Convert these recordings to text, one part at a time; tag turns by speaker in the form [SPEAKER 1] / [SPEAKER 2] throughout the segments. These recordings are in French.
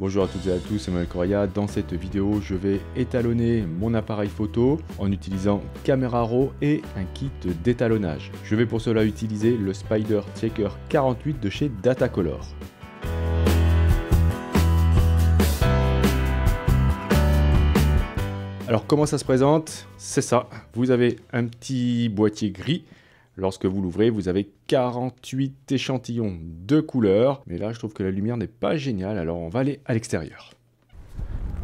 [SPEAKER 1] Bonjour à toutes et à tous, c'est Manuel Correa. Dans cette vidéo, je vais étalonner mon appareil photo en utilisant Camera Raw et un kit d'étalonnage. Je vais pour cela utiliser le Spider Checker 48 de chez Datacolor. Alors comment ça se présente? C'est ça, vous avez un petit boîtier gris Lorsque vous l'ouvrez, vous avez 48 échantillons de couleurs. Mais là, je trouve que la lumière n'est pas géniale, alors on va aller à l'extérieur.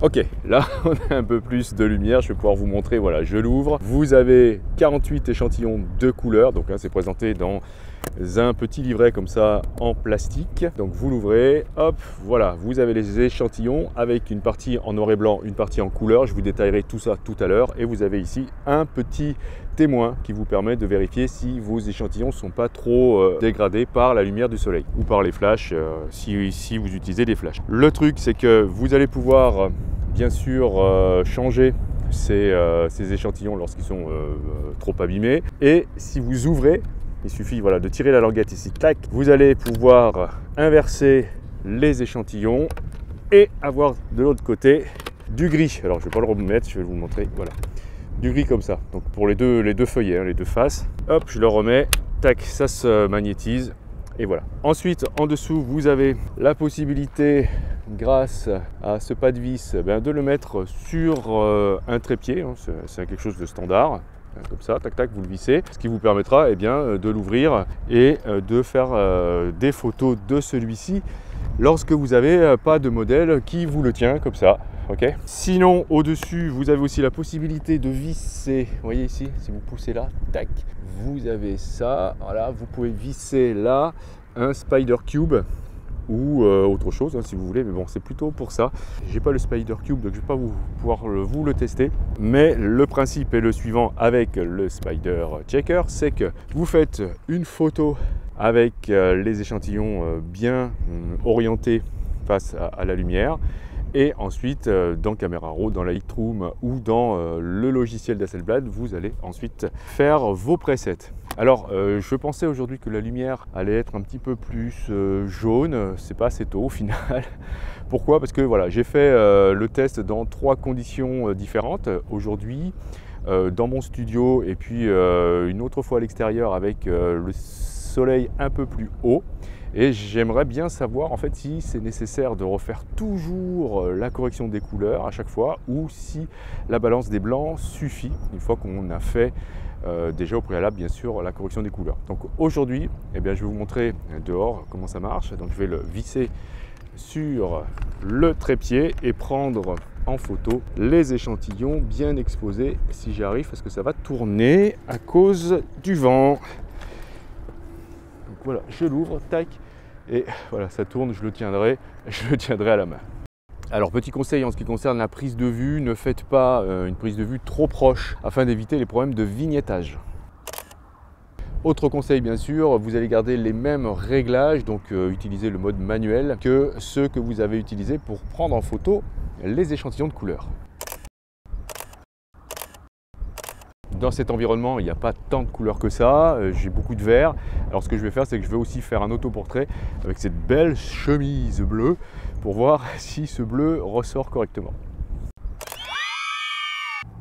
[SPEAKER 1] Ok, là on a un peu plus de lumière, je vais pouvoir vous montrer, voilà, je l'ouvre. Vous avez 48 échantillons de couleurs, donc là c'est présenté dans un petit livret comme ça en plastique. Donc vous l'ouvrez, hop, voilà, vous avez les échantillons avec une partie en noir et blanc, une partie en couleur. Je vous détaillerai tout ça tout à l'heure. Et vous avez ici un petit témoin qui vous permet de vérifier si vos échantillons ne sont pas trop euh, dégradés par la lumière du soleil ou par les flashs euh, si, vous utilisez des flashs. Le truc c'est que vous allez pouvoir bien sûr euh, changer ces, échantillons lorsqu'ils sont trop abîmés et si vous ouvrez il suffit voilà, de tirer la languette ici, tac. Vous allez pouvoir inverser les échantillons et avoir de l'autre côté du gris. Alors je ne vais pas le remettre, je vais vous montrer. Voilà, du gris comme ça. Donc pour les deux, les deux feuillets, hein, les deux faces. Hop, je le remets. Tac, ça se magnétise. Et voilà. Ensuite, en dessous, vous avez la possibilité, grâce à ce pas de vis, ben, de le mettre sur euh, un trépied. Hein. C'est quelque chose de standard comme ça, tac tac, vous le vissez, ce qui vous permettra eh bien, euh, de l'ouvrir et euh, de faire euh, des photos de celui-ci lorsque vous n'avez pas de modèle qui vous le tient comme ça. ok Sinon, au-dessus, vous avez aussi la possibilité de visser. Vous voyez ici, si vous poussez là, tac, vous avez ça. Voilà, vous pouvez visser là un Spider Cube ou euh, autre chose hein, si vous voulez mais bon c'est plutôt pour ça. J'ai pas le spider cube donc je vais pas vous pouvoir vous le tester. Mais le principe est le suivant avec le spider checker c'est que vous faites une photo avec euh, les échantillons euh, bien orientés face à la lumière et ensuite, euh, dans Camera Raw, dans Lightroom ou dans euh, le logiciel d'Hasselblad, vous allez ensuite faire vos presets. Alors, euh, je pensais aujourd'hui que la lumière allait être un petit peu plus jaune. C'est pas assez tôt au final. Pourquoi? Parce que voilà, j'ai fait le test dans trois conditions différentes. Aujourd'hui, dans mon studio et puis une autre fois à l'extérieur avec le soleil un peu plus haut. Et j'aimerais bien savoir en fait si c'est nécessaire de refaire toujours euh, la correction des couleurs à chaque fois ou si la balance des blancs suffit une fois qu'on a fait euh, déjà au préalable bien sûr la correction des couleurs. Donc aujourd'hui, eh je vais vous montrer dehors comment ça marche. Donc je vais le visser sur le trépied et prendre en photo les échantillons bien exposés si j'y arrive parce que ça va tourner à cause du vent. Voilà, je l'ouvre, tac, et voilà, ça tourne, je le tiendrai, je le tiendrai à la main. Alors petit conseil en ce qui concerne la prise de vue, ne faites pas euh, une prise de vue trop proche afin d'éviter les problèmes de vignettage. Autre conseil bien sûr, vous allez garder les mêmes réglages, donc euh, utiliser le mode manuel que ceux que vous avez utilisés pour prendre en photo les échantillons de couleurs. Dans cet environnement, il n'y a pas tant de couleurs que ça, euh, j'ai beaucoup de vert. Alors ce que je vais faire, c'est que je vais aussi faire un autoportrait avec cette belle chemise bleue pour voir si ce bleu ressort correctement.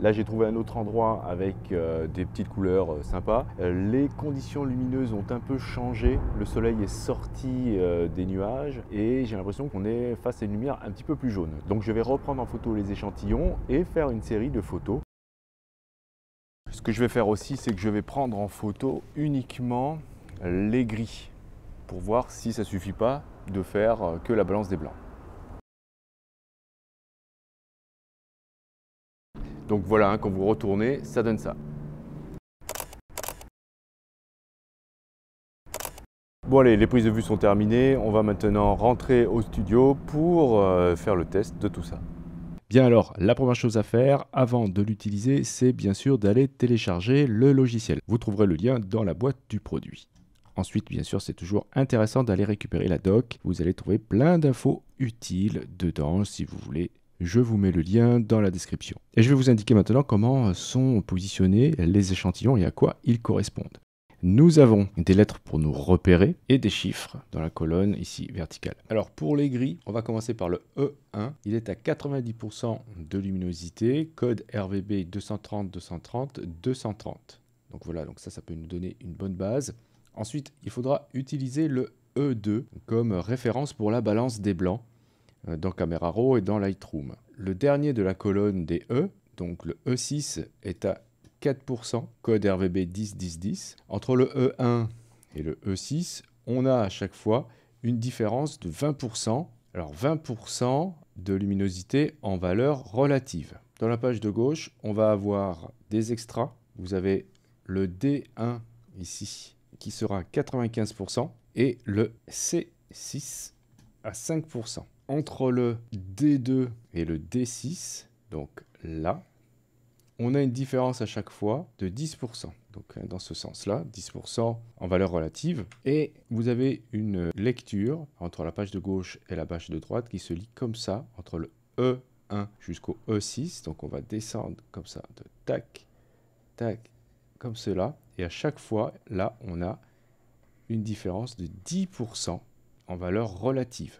[SPEAKER 1] Là, j'ai trouvé un autre endroit avec euh, des petites couleurs euh, sympas. les conditions lumineuses ont un peu changé. Le soleil est sorti des nuages et j'ai l'impression qu'on est face à une lumière un petit peu plus jaune. Donc, je vais reprendre en photo les échantillons et faire une série de photos ce que je vais faire aussi, c'est que je vais prendre en photo uniquement les gris pour voir si ça suffit pas de faire euh, que la balance des blancs. Donc voilà, hein, quand vous retournez, ça donne ça. Bon allez, les prises de vue sont terminées. On va maintenant rentrer au studio pour euh, faire le test de tout ça. Bien alors, la première chose à faire avant de l'utiliser, c'est bien sûr d'aller télécharger le logiciel. Vous trouverez le lien dans la boîte du produit. Ensuite, bien sûr, c'est toujours intéressant d'aller récupérer la doc. Vous allez trouver plein d'infos utiles dedans si vous voulez. Je vous mets le lien dans la description. Et je vais vous indiquer maintenant comment sont positionnés les échantillons et à quoi ils correspondent. Nous avons des lettres pour nous repérer et des chiffres dans la colonne ici verticale. Alors pour les gris, on va commencer par le E1. Il est à 90% de luminosité, code RVB 230 230 230. Donc voilà, donc ça, ça peut nous donner une bonne base. Ensuite, il faudra utiliser le E2 comme référence pour la balance des blancs euh, dans Camera Raw et dans Lightroom. Le dernier de la colonne des E, donc le E6, est à 4%, code RVB 10 10 10. Entre le E1 et le E6, on a à chaque fois une différence de 20%. Alors 20% de luminosité en valeur relative. Dans la page de gauche, on va avoir des extras. Vous avez le D1 ici qui sera 95% et le C6 à 5%. Entre le D2 et le D6, donc là, on a une différence à chaque fois de 10%. Donc euh, dans ce sens-là, 10% en valeur relative. Et vous avez une lecture entre la page de gauche et la page de droite qui se lit comme ça, entre le E1 jusqu'au E6. Donc on va descendre comme ça, de tac, tac, comme cela. Et à chaque fois, là, on a une différence de 10% en valeur relative.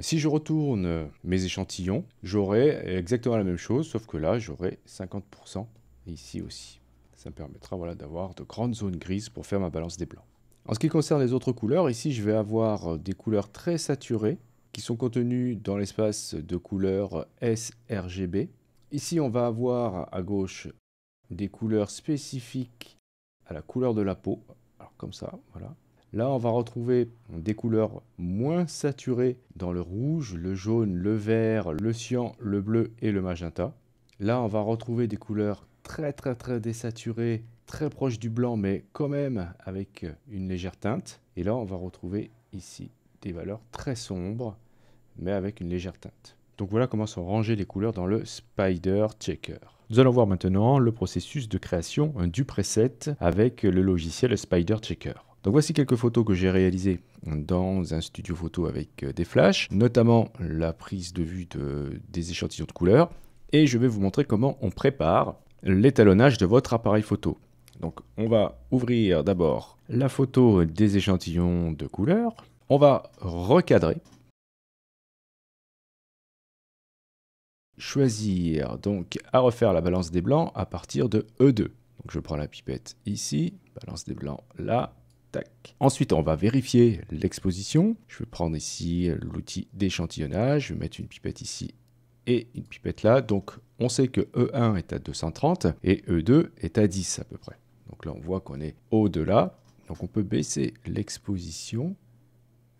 [SPEAKER 1] Si je retourne mes échantillons, j'aurai exactement la même chose, sauf que là, j'aurai 50% ici aussi. Ça me permettra voilà, d'avoir de grandes zones grises pour faire ma balance des blancs. En ce qui concerne les autres couleurs, ici, je vais avoir des couleurs très saturées qui sont contenues dans l'espace de couleurs sRGB. Ici, on va avoir à gauche des couleurs spécifiques à la couleur de la peau. Alors comme ça, voilà. Là, on va retrouver des couleurs moins saturées dans le rouge, le jaune, le vert, le cyan, le bleu et le magenta. Là, on va retrouver des couleurs très très très désaturées, très proches du blanc, mais quand même avec une légère teinte. Et là, on va retrouver ici des valeurs très sombres, mais avec une légère teinte. Donc voilà comment sont rangées les couleurs dans le Spider Checker. Nous allons voir maintenant le processus de création du preset avec le logiciel Spider Checker. Donc voici quelques photos que j'ai réalisées dans un studio photo avec euh, des flashs, notamment la prise de vue de, des échantillons de couleurs. Et je vais vous montrer comment on prépare l'étalonnage de votre appareil photo. Donc on va ouvrir d'abord la photo des échantillons de couleurs. On va recadrer. Choisir donc à refaire la balance des blancs à partir de E2. Donc je prends la pipette ici, balance des blancs là, Ensuite, on va vérifier l'exposition. Je vais prendre ici l'outil d'échantillonnage. Je vais mettre une pipette ici et une pipette là. Donc, on sait que E1 est à 230 et E2 est à 10 à peu près. Donc là, on voit qu'on est au-delà. Donc, on peut baisser l'exposition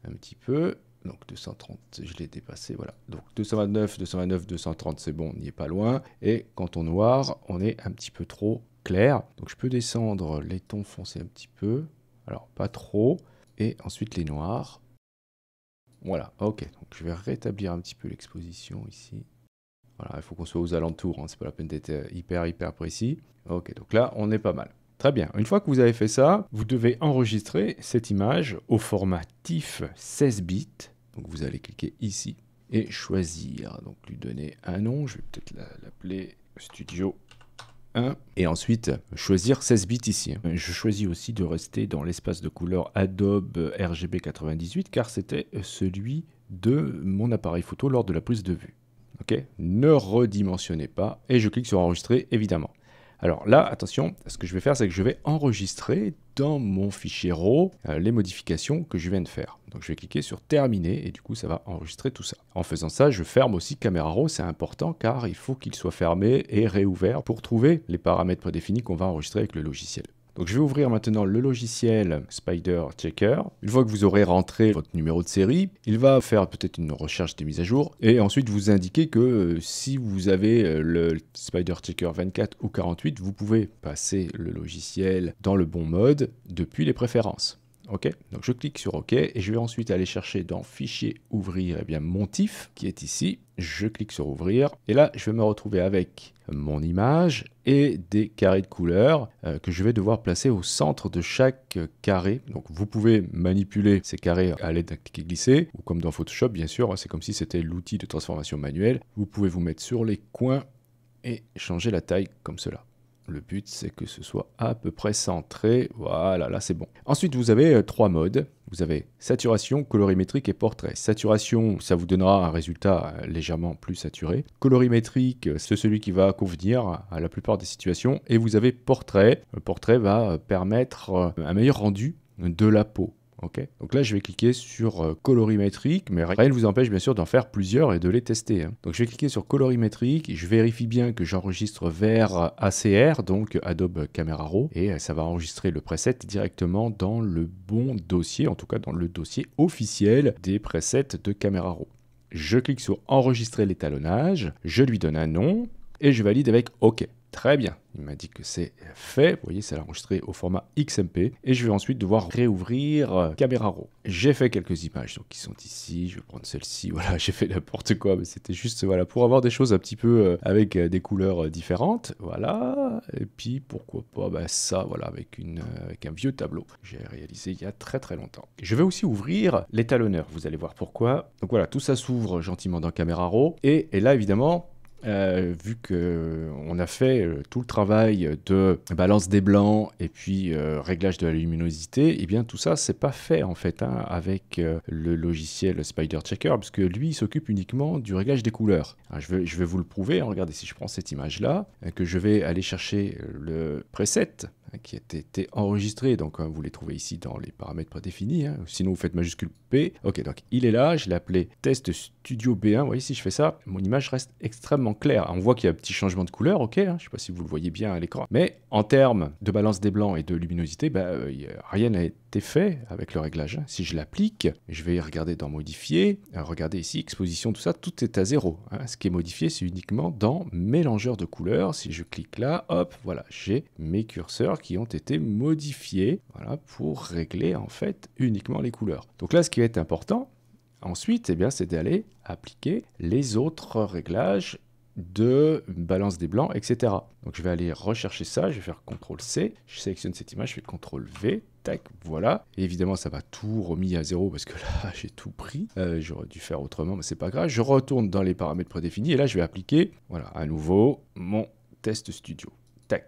[SPEAKER 1] un petit peu. Donc 230, je l'ai dépassé, voilà. Donc 229, 229, 230, c'est bon, on n'y est pas loin. Et quand on noir, on est un petit peu trop clair. Donc je peux descendre les tons foncés un petit peu. Alors, pas trop. Et ensuite les noirs. Voilà, ok. Je vais rétablir un petit peu l'exposition ici. Voilà, il faut qu'on soit aux alentours, hein. c'est pas la peine d'être euh, hyper hyper précis. Ok, donc là on est pas mal. Très bien, une fois que vous avez fait ça, vous devez enregistrer cette image au format TIFF 16 bits. Donc vous allez cliquer ici et choisir, donc lui donner un nom, je vais peut-être l'appeler Studio et ensuite, choisir 16 bits ici. Je choisis aussi de rester dans l'espace de couleur Adobe RGB 98 car c'était celui de mon appareil photo lors de la prise de vue. Ne redimensionnez pas et je clique sur enregistrer évidemment. Alors là, attention, ce que je vais faire, c'est que je vais enregistrer dans mon fichier RAW euh, les modifications que je viens de faire. Donc je vais cliquer sur terminer et du coup ça va enregistrer tout ça. En faisant ça, je ferme aussi Camera Raw, c'est important car il faut qu'il soit fermé et réouvert pour trouver les paramètres prédéfinis qu'on va enregistrer avec le logiciel. Donc je vais ouvrir maintenant le logiciel Spider Checker. Une fois que vous aurez rentré votre numéro de série, il va faire peut-être une recherche des mises à jour et ensuite vous indiquer que euh, si vous avez euh, le Spider Checker 24 ou 48, vous pouvez passer le logiciel dans le bon mode depuis les préférences. OK Donc je clique sur OK et je vais ensuite aller chercher dans Fichier, Ouvrir, eh bien mon TIFF qui est ici. Je clique sur Ouvrir et là je vais me retrouver avec mon image et des carrés de couleurs euh, que je vais devoir placer au centre de chaque carré. Donc vous pouvez manipuler ces carrés à l'aide d'un clic glissé ou comme dans Photoshop bien sûr, hein, c'est comme si c'était l'outil de transformation manuelle. Vous pouvez vous mettre sur les coins et changer la taille comme cela. Le but, c'est que ce soit à peu près centré. Voilà, là, c'est bon. Ensuite, vous avez euh, trois modes. Vous avez saturation, colorimétrique et portrait. Saturation, ça vous donnera un résultat euh, légèrement plus saturé. Colorimétrique, c'est celui qui va convenir à la plupart des situations. Et vous avez portrait. Le portrait va permettre un meilleur rendu de la peau. Donc là, je vais cliquer sur euh, colorimétrique, mais rien ne vous empêche bien sûr d'en faire plusieurs et de les tester. Hein. Donc je vais cliquer sur colorimétrique, je vérifie bien que j'enregistre vers ACR, donc Adobe Camera Raw, et euh, ça va enregistrer le preset directement dans le bon dossier, en tout cas dans le dossier officiel des presets de Camera Raw. Je clique sur enregistrer l'étalonnage, je lui donne un nom, et je valide avec OK. Très bien, il m'a dit que c'est fait. Vous voyez, c'est enregistré au format XMP. Et je vais ensuite devoir réouvrir euh, Camera Raw. J'ai fait quelques images donc, qui sont ici. Je vais prendre celle-ci. Voilà, j'ai fait n'importe quoi, mais c'était juste voilà, pour avoir des choses un petit peu euh, avec euh, des couleurs différentes. Voilà. Et puis, pourquoi pas bah, ça, voilà, avec, une, avec un vieux tableau j'ai réalisé il y a très très longtemps. Je vais aussi ouvrir l'étalonneur. Vous allez voir pourquoi. Donc voilà, tout ça s'ouvre gentiment dans Camera Raw. Et là, évidemment, euh, vu qu'on a fait euh, tout le travail de balance des blancs et puis euh, réglage de la luminosité, et eh bien tout ça, c'est pas fait en fait hein, avec le logiciel Spider Checker, puisque lui, il s'occupe uniquement du réglage des couleurs. je, vais, je vais vous le prouver. Hein. regardez, si je prends cette image-là, que je vais aller chercher le preset qui a été enregistré. Donc, hein, vous les trouvez ici dans les paramètres prédéfinis. Hein. Sinon, vous faites majuscule P. Ok, donc il est là. Je l'ai appelé test studio B1. Vous voyez, si je fais ça, mon image reste extrêmement claire. On voit qu'il y a un petit changement de couleur. Ok, hein. je ne sais pas si vous le voyez bien à l'écran. Mais en termes de balance des blancs et de luminosité, bah, rien n'a été fait avec le réglage. Si je l'applique, je vais regarder dans modifier. Euh, regardez ici, exposition, tout ça, tout est à zéro. Ce qui est modifié, c'est uniquement dans mélangeur de couleurs. Si je clique là, hop, voilà, j'ai mes curseurs qui ont été modifiés voilà, pour régler en fait uniquement les couleurs. Donc là, ce qui va être important ensuite, eh bien, c'est d'aller appliquer les autres réglages de balance des blancs, etc. Donc je vais aller rechercher ça, je vais faire CTRL C, je sélectionne cette image, je fais CTRL V, tac, voilà. évidemment, ça va tout remis à zéro parce que là, j'ai tout pris. Euh, j'aurais dû faire autrement, mais c'est pas grave. Je retourne dans les paramètres prédéfinis et là, je vais appliquer, voilà, à nouveau, mon test studio.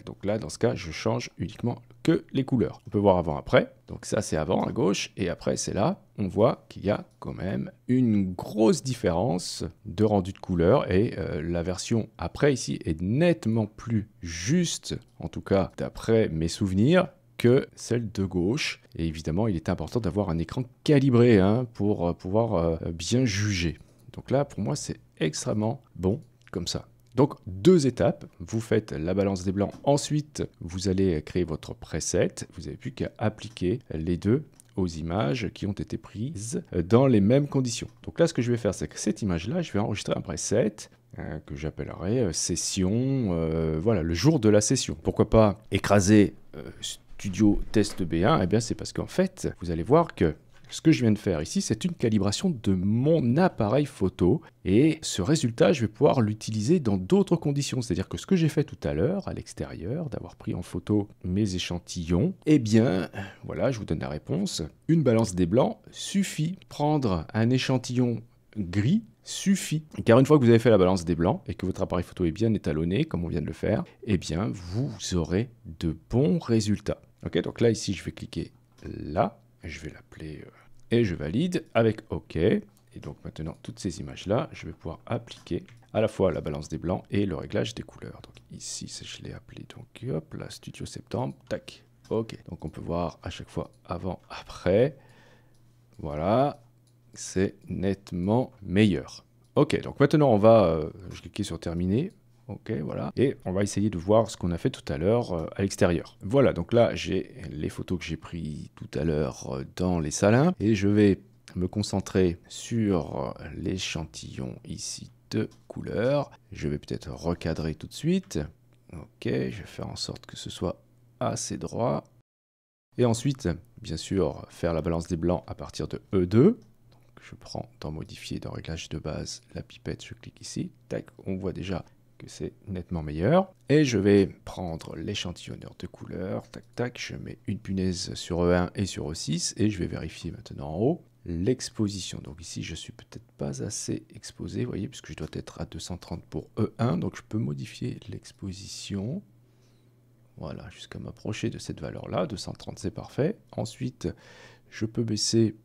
[SPEAKER 1] Donc là, dans ce cas, je change uniquement que les couleurs. On peut voir avant-après. Donc ça, c'est avant à gauche. Et après, c'est là. On voit qu'il y a quand même une grosse différence de rendu de couleur. Et euh, la version après ici est nettement plus juste, en tout cas d'après mes souvenirs, que celle de gauche. Et évidemment, il est important d'avoir un écran calibré hein, pour euh, pouvoir euh, bien juger. Donc là, pour moi, c'est extrêmement bon comme ça. Donc deux étapes, vous faites la balance des blancs, ensuite vous allez créer votre preset, vous n'avez plus qu'à appliquer les deux aux images qui ont été prises dans les mêmes conditions. Donc là ce que je vais faire c'est que cette image-là, je vais enregistrer un preset euh, que j'appellerai euh, session, euh, voilà, le jour de la session. Pourquoi pas écraser Studio Test B1 Eh bien c'est parce qu'en fait, vous allez voir que ce que je viens de faire ici, c'est une calibration de mon appareil photo et ce résultat, je vais pouvoir l'utiliser dans d'autres conditions. C'est-à-dire que ce que j'ai fait tout à l'heure à l'extérieur, d'avoir pris en photo mes échantillons, eh bien, voilà, je vous donne la réponse. Une balance des blancs suffit. Prendre un échantillon gris suffit. Car une fois que vous avez fait la balance des blancs et que votre appareil photo est bien étalonné, comme on vient de le faire, eh bien, vous aurez de bons résultats. Ok, donc là, ici, je vais cliquer là je vais l'appeler euh, et je valide avec OK. Et donc maintenant, toutes ces images-là, je vais pouvoir appliquer à la fois la balance des blancs et le réglage des couleurs. Donc ici, je l'ai appelé, donc hop, la Studio Septembre, tac, OK. Donc on peut voir à chaque fois avant, après. Voilà, c'est nettement meilleur. Ok, donc maintenant on va, euh, je clique sur terminer, Ok, voilà. Et on va essayer de voir ce qu'on a fait tout à l'heure euh, à l'extérieur. Voilà, donc là, j'ai les photos que j'ai prises tout à l'heure euh, dans les salins. Et je vais me concentrer sur euh, l'échantillon ici de couleur. Je vais peut-être recadrer tout de suite. Ok, je vais faire en sorte que ce soit assez droit. Et ensuite, bien sûr, faire la balance des blancs à partir de E2 je prends dans modifier, dans réglage de base, la pipette, je clique ici, tac, on voit déjà que c'est nettement meilleur. Et je vais prendre l'échantillonneur de couleurs, tac tac, je mets une punaise sur E1 et sur E6, et je vais vérifier maintenant en haut l'exposition. Donc ici, je suis peut-être pas assez exposé, vous voyez, puisque je dois être à 230 pour E1, donc je peux modifier l'exposition. voilà, jusqu'à m'approcher de cette valeur-là, 230 c'est parfait. Ensuite, je peux baisser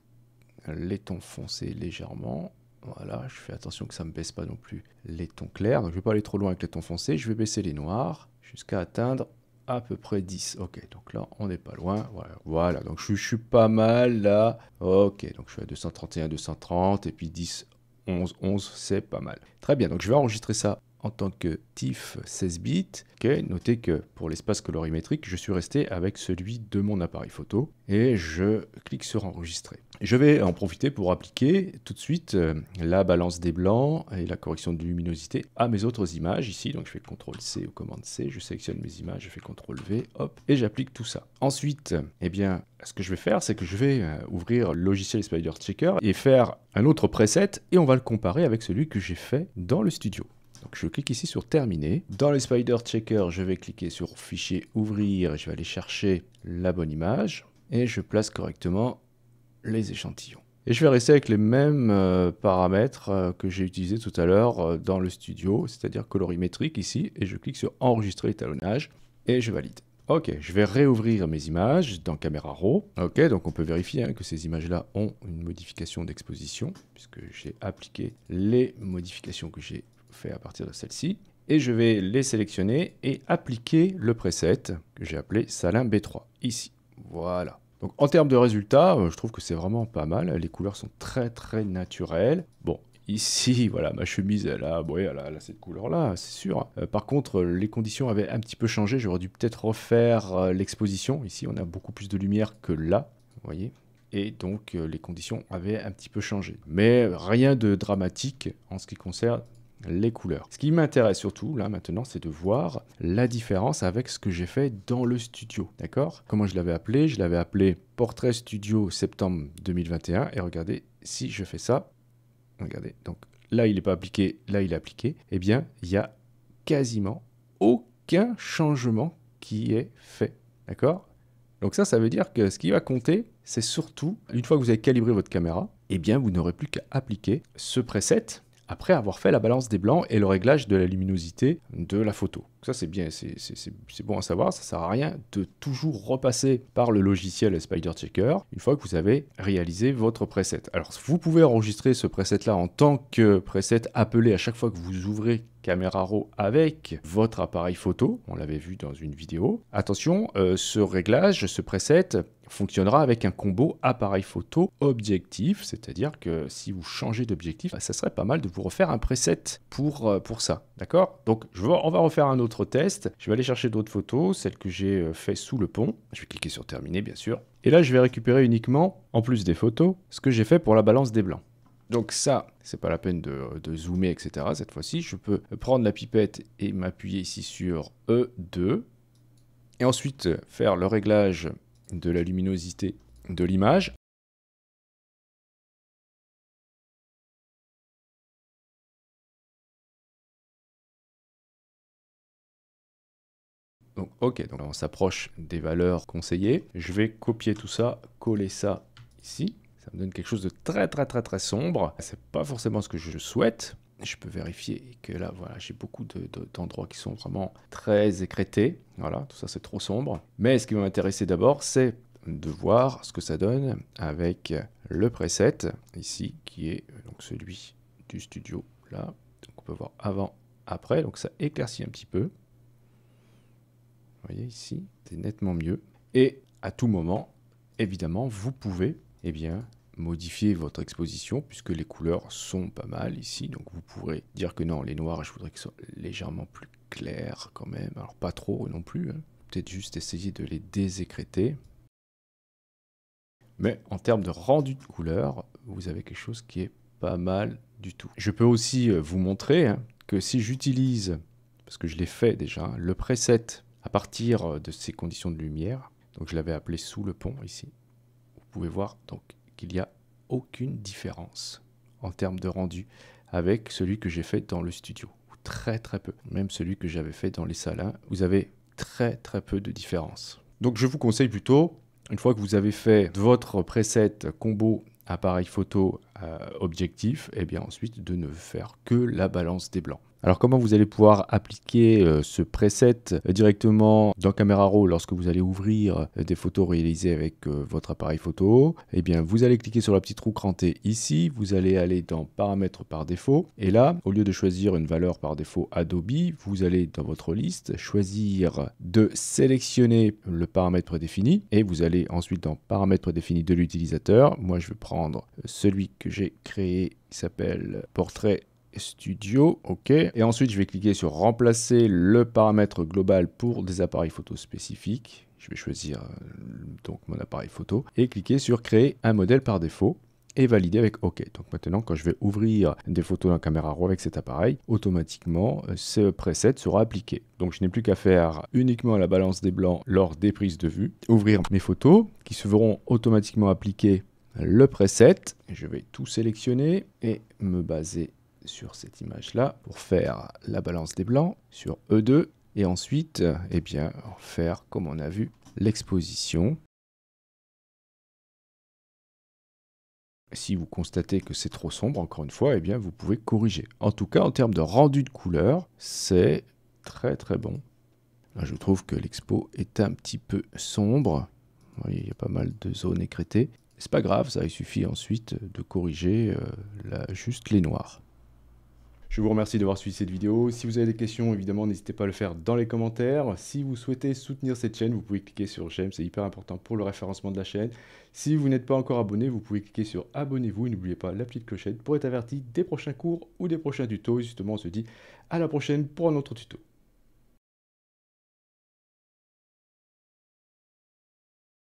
[SPEAKER 1] les tons foncés légèrement. Voilà, je fais attention que ça ne me baisse pas non plus les tons clairs. Donc je ne vais pas aller trop loin avec les tons foncés. Je vais baisser les noirs jusqu'à atteindre à peu près 10. Ok, donc là, on n'est pas loin. Voilà, donc je, je, suis pas mal là. Ok, donc je suis à 231, 230 et puis 10, 11, 11, c'est pas mal. Très bien, donc je vais enregistrer ça en tant que TIFF 16 bits. notez que pour l'espace colorimétrique, je suis resté avec celui de mon appareil photo et je clique sur enregistrer. Je vais en profiter pour appliquer tout de suite euh, la balance des blancs et la correction de luminosité à mes autres images ici. Donc je fais CTRL C ou commande C, je sélectionne mes images, je fais CTRL V, hop, et j'applique tout ça. Ensuite, eh bien, ce que je vais faire, c'est que je vais euh, ouvrir le logiciel Spider Checker et faire un autre preset et on va le comparer avec celui que j'ai fait dans le studio. Donc je clique ici sur terminer. Dans le Spider Checker, je vais cliquer sur fichier ouvrir, je vais aller chercher la bonne image et je place correctement les échantillons. Et je vais rester avec les mêmes euh, paramètres euh, que j'ai utilisés tout à l'heure euh, dans le studio, c'est-à-dire colorimétrique ici, et je clique sur enregistrer étalonnage et je valide. Ok, je vais réouvrir mes images dans Camera Raw. Ok, donc on peut vérifier hein, que ces images-là ont une modification d'exposition, puisque j'ai appliqué les modifications que j'ai fait à partir de celle-ci. Et je vais les sélectionner et appliquer le preset que j'ai appelé Salin B3, ici. Voilà. Donc en termes de résultats, euh, je trouve que c'est vraiment pas mal. Les couleurs sont très très naturelles. Bon, Ici, voilà, ma chemise, elle a, bon, elle a, cette couleur-là, c'est sûr. Euh, par contre, les conditions avaient un petit peu changé. J'aurais dû peut-être refaire euh, l'exposition. Ici, on a beaucoup plus de lumière que là, vous voyez. Et donc, les conditions avaient un petit peu changé. Mais rien de dramatique en ce qui concerne les couleurs. Ce qui m'intéresse surtout là maintenant, c'est de voir la différence avec ce que j'ai fait dans le studio. D'accord? Comment je l'avais appelé? Je l'avais appelé Portrait Studio septembre 2021. Et regardez, si je fais ça, regardez, donc là il n'est pas appliqué, là il est appliqué, eh bien il y a quasiment aucun changement qui est fait. D'accord? Donc ça, ça veut dire que ce qui va compter, c'est surtout, une fois que vous avez calibré votre caméra, eh bien vous n'aurez plus qu'à appliquer ce preset après avoir fait la balance des blancs et le réglage de la luminosité de la photo. Ça c'est bien, c'est bon à savoir, ça sert à rien de toujours repasser par le logiciel Spider Checker une fois que vous avez réalisé votre preset. Alors vous pouvez enregistrer ce preset là en tant que preset appelé à chaque fois que vous ouvrez Camera Raw avec votre appareil photo, on l'avait vu dans une vidéo. Attention, euh, ce réglage, ce preset fonctionnera avec un combo appareil photo objectif, c'est-à-dire que si vous changez d'objectif, ça serait pas mal de vous refaire un preset pour, euh, pour ça, d'accord? Donc on va refaire un autre test, je vais aller chercher d'autres photos, celles que j'ai euh, fait sous le pont, je vais cliquer sur terminer bien sûr, et là je vais récupérer uniquement, en plus des photos, ce que j'ai fait pour la balance des blancs. Donc ça, c'est pas la peine de, zoomer, etc. Cette fois-ci, je peux prendre la pipette et m'appuyer ici sur E2, et ensuite faire le réglage de la luminosité de l'image. Donc, ok, donc on s'approche des valeurs conseillées. Je vais copier tout ça, coller ça ici. Ça me donne quelque chose de très très très très sombre. C'est pas forcément ce que je souhaite. Je peux vérifier que là, voilà, j'ai beaucoup d'endroits qui sont vraiment très écrétés. Voilà, tout ça c'est trop sombre. Mais ce qui va m'intéresser d'abord, c'est de voir ce que ça donne avec le preset ici, qui est donc celui du studio là. Donc on peut voir avant, après, donc ça éclaircit un petit peu. Vous voyez ici, c'est nettement mieux. Et à tout moment, évidemment, vous pouvez eh bien, modifier votre exposition puisque les couleurs sont pas mal ici. Donc vous pourrez dire que non, les noirs, je voudrais qu'ils soient légèrement plus clairs quand même. Alors pas trop non plus. Hein. Peut-être juste essayer de les désécréter. Mais en termes de rendu de couleur, vous avez quelque chose qui est pas mal du tout. Je peux aussi euh, vous montrer hein, que si j'utilise, parce que je l'ai fait déjà, le preset à partir de ces conditions de lumière, donc je l'avais appelé sous le pont ici, pouvez voir donc qu'il n'y a aucune différence en termes de rendu avec celui que j'ai fait dans le studio. Très très peu. Même celui que j'avais fait dans les salins, vous avez très très peu de différence. Donc je vous conseille plutôt une fois que vous avez fait votre preset combo appareil photo euh, objectif, et bien ensuite de ne faire que la balance des blancs. Alors comment vous allez pouvoir appliquer euh, ce preset directement dans Camera Raw lorsque vous allez ouvrir euh, des photos réalisées avec votre appareil photo? Eh bien vous allez cliquer sur la petite roue crantée ici, vous allez aller dans paramètres par défaut et là au lieu de choisir une valeur par défaut Adobe, vous allez dans votre liste choisir de sélectionner le paramètre prédéfini et vous allez ensuite dans paramètres prédéfinis de l'utilisateur. Moi je vais prendre celui que j'ai créé qui s'appelle portrait studio, ok. Et ensuite je vais cliquer sur remplacer le paramètre global pour des appareils photo spécifiques. Je vais choisir euh, donc mon appareil photo et cliquer sur créer un modèle par défaut et valider avec OK. Donc maintenant, quand je vais ouvrir des photos dans Camera Raw avec cet appareil, automatiquement, euh, ce preset sera appliqué. Donc je n'ai plus qu'à faire uniquement la balance des blancs lors des prises de vue, ouvrir mes photos qui se verront automatiquement appliquer le preset. Je vais tout sélectionner et me baser sur cette image-là pour faire la balance des blancs sur E2 et ensuite eh bien, faire, comme on a vu, l'exposition. Si vous constatez que c'est trop sombre, encore une fois, eh bien, vous pouvez corriger. En tout cas, en termes de rendu de couleur, c'est très très bon. je trouve que l'expo est un petit peu sombre. il y a pas mal de zones écrétées. C'est pas grave, ça, il suffit ensuite de corriger euh, juste les noirs. Je vous remercie d'avoir suivi cette vidéo. Si vous avez des questions, évidemment, n'hésitez pas à le faire dans les commentaires. Si vous souhaitez soutenir cette chaîne, vous pouvez cliquer sur j'aime, c'est hyper important pour le référencement de la chaîne. Si vous n'êtes pas encore abonné, vous pouvez cliquer sur abonnez-vous et n'oubliez pas la petite clochette pour être averti des prochains cours ou des prochains tutos. Et justement, on se dit à la prochaine pour un autre tuto.